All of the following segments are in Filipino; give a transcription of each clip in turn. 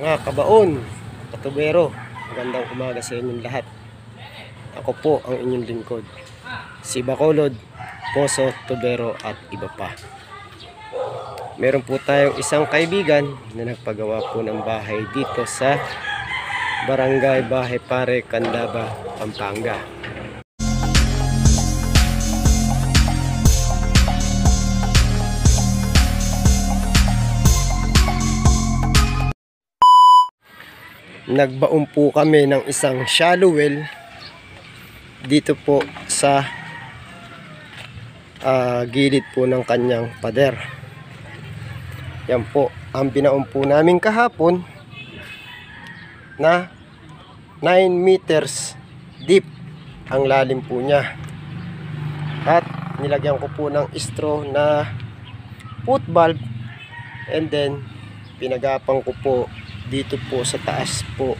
Mga kabaon, katubero, magandang umaga sa inyong lahat. Ako po ang inyong lingkod, si Bacolod, Poso, Tubero at iba pa. Meron po tayong isang kaibigan na nagpagawa po ng bahay dito sa Barangay Bahay Pare, Candaba, Pampanga. Nagbaon po kami ng isang shallow well dito po sa ah, gilid po ng kanyang pader. Yan po ang binaon po namin kahapon na 9 meters deep ang lalim po niya. At nilagyan ko po ng straw na foot valve and then pinagapang ko po dito po sa taas po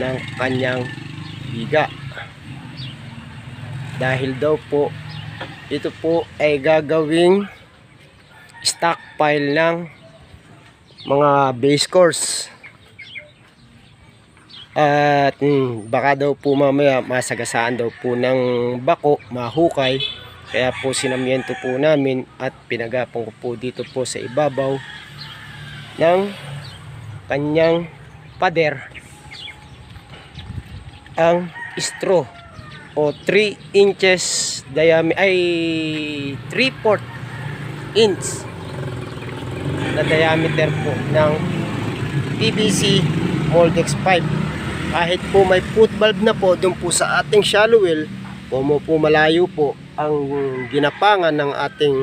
ng kanyang biga dahil daw po ito po ay gagawing stockpile ng mga base course. At mm, baka daw po mamaya masagasaan daw po ng bako, mahukay. Kaya po sinamiento po namin at pinagapang ko po dito po sa ibabaw ng kanyang pader ang straw. O 3 inches diameter ay 3 4 inch na diameter po ng PVC Moldex pipe. Kahit po may foot valve na po doon po sa ating shallow well po po malayo po ang ginapangan ng ating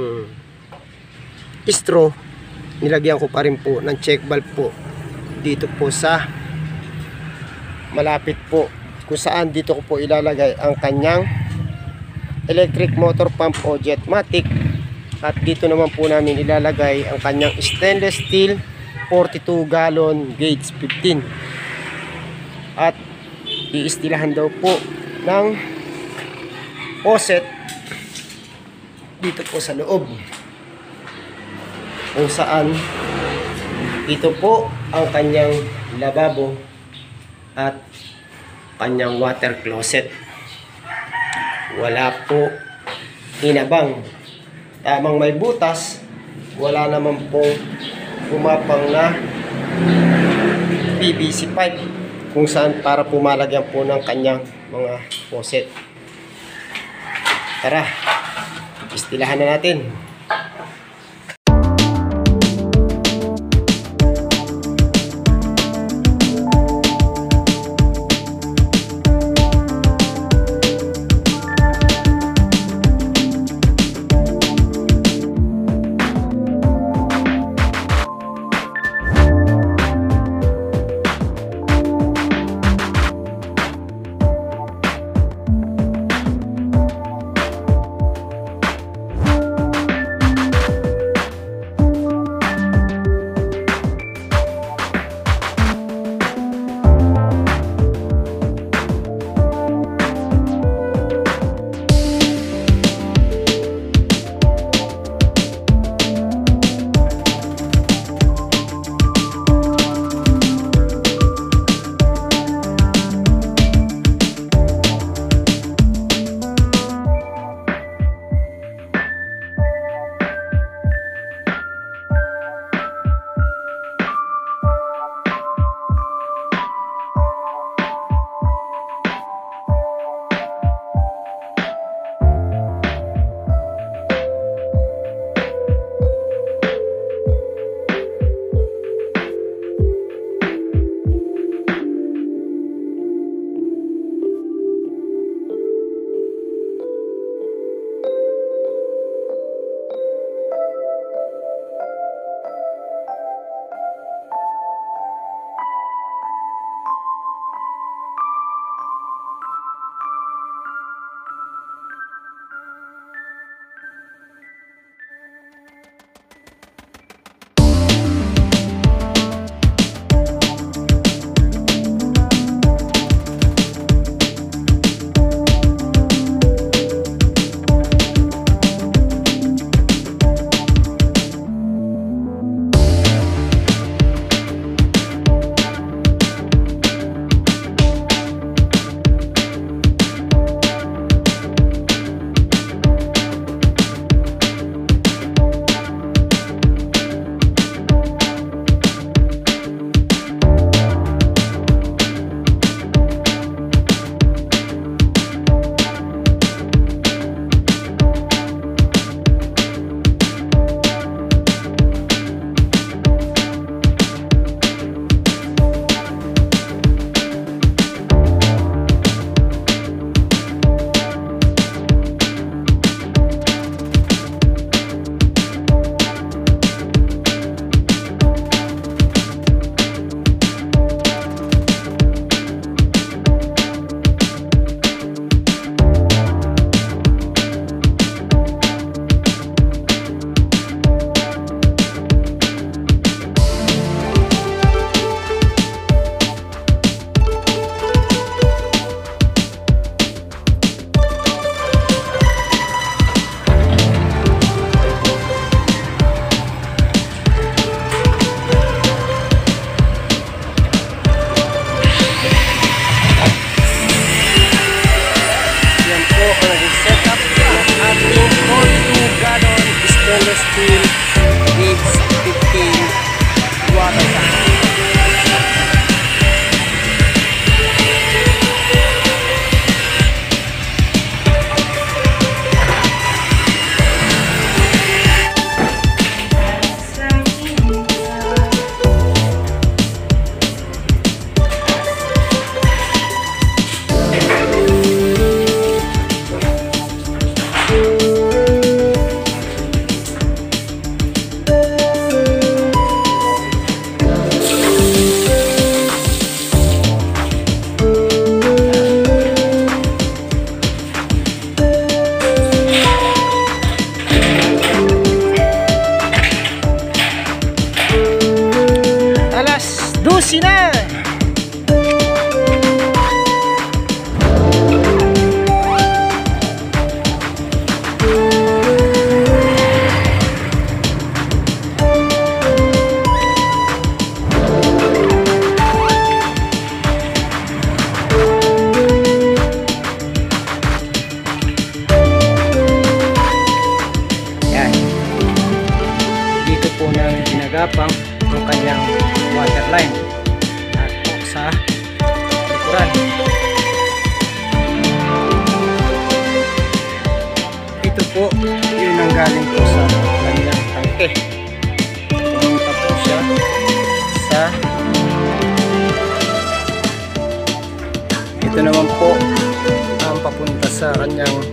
straw. Nilagyan ko pa rin po ng check valve po dito po sa malapit po kung saan dito ko po ilalagay ang kanyang electric motor pump o jetmatic. At dito naman po namin ilalagay ang kanyang stainless steel 42 gallon gauge 15 at iistilahan daw po ng faucet dito po sa loob. Kung saan ito po ang kanyang lababo at kanyang water closet. Wala po inabang. Tamang may butas, wala naman po pumapang na PVC pipe kung saan para pumalagyan po ng kanyang mga faucet. Tara, istilahan na natin. Po namin ginagapang yung kanyang water line. At po sa likuran. Ito po, yun ang galing po sa kanyang tangke. Pumunta po siya sa ito naman po ang papunta sa kanyang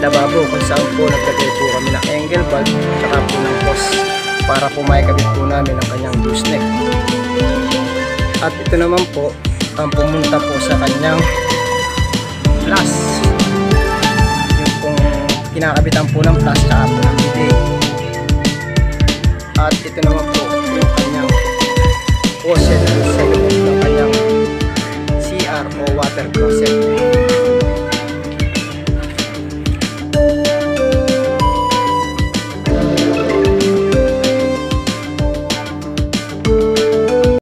lababo kung saan po naglagay po kami ng angle bulb tsaka po ng hose para po maikabit po namin ang kanyang gooseneck at ito naman po ang pumunta po sa kanyang plus. Yung pong kinakabitan po ng plus tsaka po ng at ito naman po